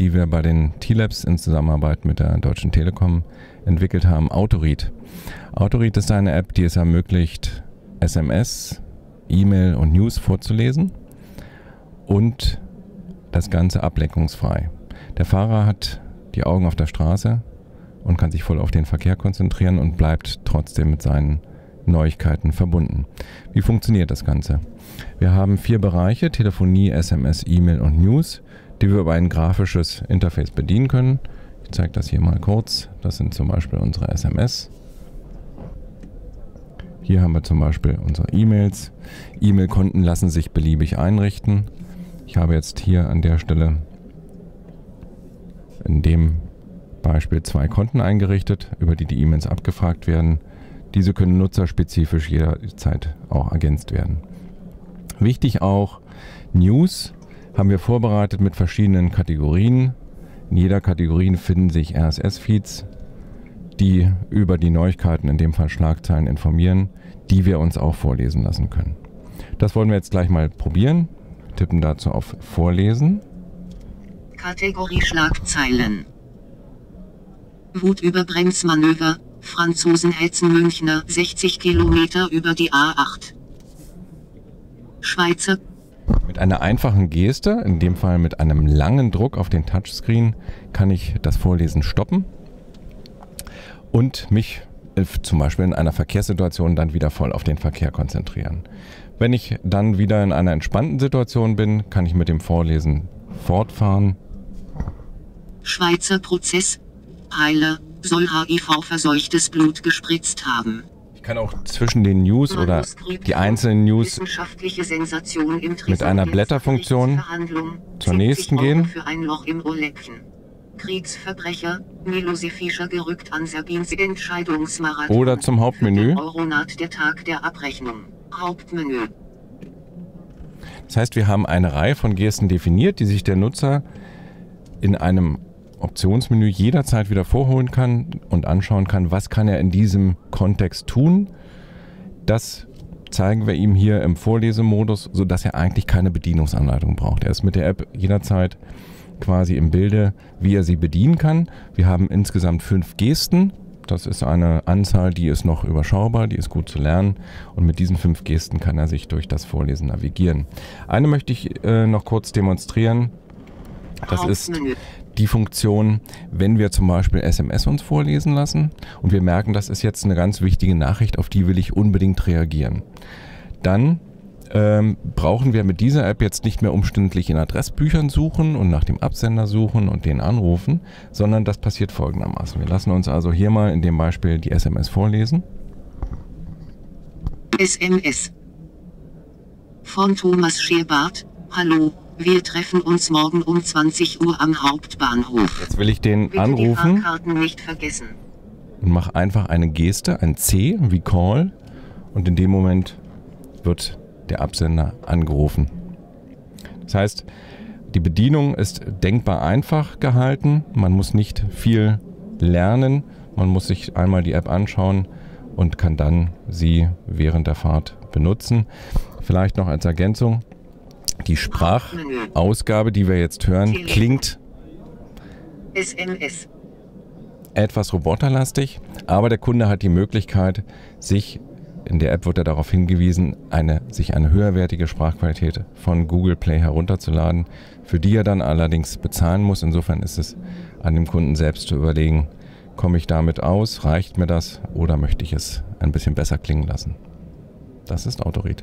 die wir bei den T-Labs in Zusammenarbeit mit der Deutschen Telekom entwickelt haben, Autoread. Autoread ist eine App, die es ermöglicht, SMS, E-Mail und News vorzulesen und das Ganze ablenkungsfrei. Der Fahrer hat die Augen auf der Straße und kann sich voll auf den Verkehr konzentrieren und bleibt trotzdem mit seinen Neuigkeiten verbunden. Wie funktioniert das Ganze? Wir haben vier Bereiche, Telefonie, SMS, E-Mail und News, die wir über ein grafisches Interface bedienen können. Ich zeige das hier mal kurz. Das sind zum Beispiel unsere SMS. Hier haben wir zum Beispiel unsere E-Mails. E-Mail-Konten lassen sich beliebig einrichten. Ich habe jetzt hier an der Stelle in dem Beispiel zwei Konten eingerichtet, über die die E-Mails abgefragt werden. Diese können nutzerspezifisch jederzeit auch ergänzt werden. Wichtig auch, News haben wir vorbereitet mit verschiedenen Kategorien. In jeder Kategorie finden sich RSS-Feeds, die über die Neuigkeiten, in dem Fall Schlagzeilen, informieren, die wir uns auch vorlesen lassen können. Das wollen wir jetzt gleich mal probieren. Tippen dazu auf Vorlesen. Kategorie Schlagzeilen. Wut über Bremsmanöver. Franzosen hetzen Münchner 60 Kilometer über die A8. Schweizer. Mit einer einfachen Geste, in dem Fall mit einem langen Druck auf den Touchscreen, kann ich das Vorlesen stoppen und mich äh, zum Beispiel in einer Verkehrssituation dann wieder voll auf den Verkehr konzentrieren. Wenn ich dann wieder in einer entspannten Situation bin, kann ich mit dem Vorlesen fortfahren. Schweizer Prozess. Heiler soll HIV-verseuchtes Blut gespritzt haben. Kann auch zwischen den News oder die einzelnen News Wissenschaftliche Sensation im mit einer Blätterfunktion zur 70 nächsten gehen. Kriegsverbrecher, Milosevichischer gerückt an Sabins Entscheidungsmarathon. oder zum Hauptmenü. Euro naht der Tag der Abrechnung. Hauptmenü. Das heißt, wir haben eine Reihe von Gesten definiert, die sich der Nutzer in einem Optionsmenü jederzeit wieder vorholen kann und anschauen kann, was kann er in diesem Kontext tun. Das zeigen wir ihm hier im Vorlesemodus, sodass er eigentlich keine Bedienungsanleitung braucht. Er ist mit der App jederzeit quasi im Bilde, wie er sie bedienen kann. Wir haben insgesamt fünf Gesten. Das ist eine Anzahl, die ist noch überschaubar, die ist gut zu lernen. Und mit diesen fünf Gesten kann er sich durch das Vorlesen navigieren. Eine möchte ich äh, noch kurz demonstrieren. Das ist. Die Funktion, wenn wir zum Beispiel SMS uns vorlesen lassen und wir merken, das ist jetzt eine ganz wichtige Nachricht, auf die will ich unbedingt reagieren. Dann ähm, brauchen wir mit dieser App jetzt nicht mehr umständlich in Adressbüchern suchen und nach dem Absender suchen und den anrufen, sondern das passiert folgendermaßen. Wir lassen uns also hier mal in dem Beispiel die SMS vorlesen. SMS. Von Thomas Scherbart. Hallo, wir treffen uns morgen um 20 Uhr am Hauptbahnhof. Jetzt will ich den Bitte die anrufen Fahrkarten nicht vergessen. und mache einfach eine Geste, ein C wie Call und in dem Moment wird der Absender angerufen. Das heißt, die Bedienung ist denkbar einfach gehalten. Man muss nicht viel lernen. Man muss sich einmal die App anschauen und kann dann sie während der Fahrt benutzen. Vielleicht noch als Ergänzung. Die Sprachausgabe, die wir jetzt hören, klingt etwas roboterlastig, aber der Kunde hat die Möglichkeit, sich in der App wird er darauf hingewiesen, eine, sich eine höherwertige Sprachqualität von Google Play herunterzuladen, für die er dann allerdings bezahlen muss. Insofern ist es an dem Kunden selbst zu überlegen, komme ich damit aus, reicht mir das oder möchte ich es ein bisschen besser klingen lassen. Das ist Autorit.